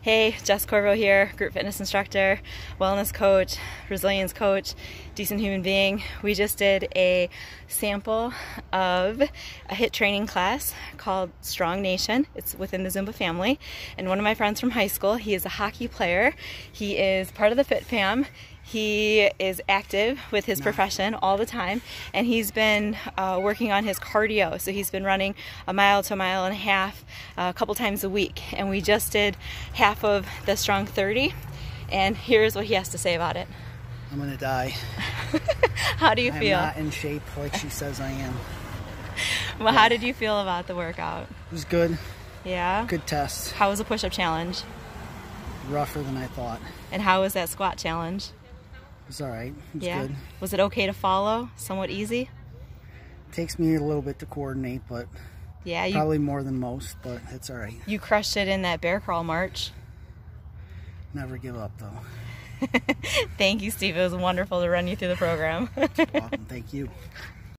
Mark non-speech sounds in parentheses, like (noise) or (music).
Hey, Jess Corvo here, group fitness instructor, wellness coach, resilience coach, decent human being. We just did a sample of a HIIT training class called Strong Nation. It's within the Zumba family. And one of my friends from high school, he is a hockey player. He is part of the Fit Fam. He is active with his profession all the time, and he's been uh, working on his cardio. So he's been running a mile to a mile and a half uh, a couple times a week. And we just did half of the Strong 30, and here's what he has to say about it. I'm gonna die. (laughs) How do you I'm feel? not in shape like she says I am. (laughs) Well, how did you feel about the workout? It was good. Yeah. Good test. How was the push-up challenge? Rougher than I thought. And how was that squat challenge? Was all right. It was yeah. good. Was it okay to follow? Somewhat easy? Takes me a little bit to coordinate, but Yeah, you probably more than most. But it's all right. you crushed it in that bear crawl march. Never give up though. (laughs) Thank you, Steve. It was wonderful to run you through the program. Welcome. (laughs) Thank you.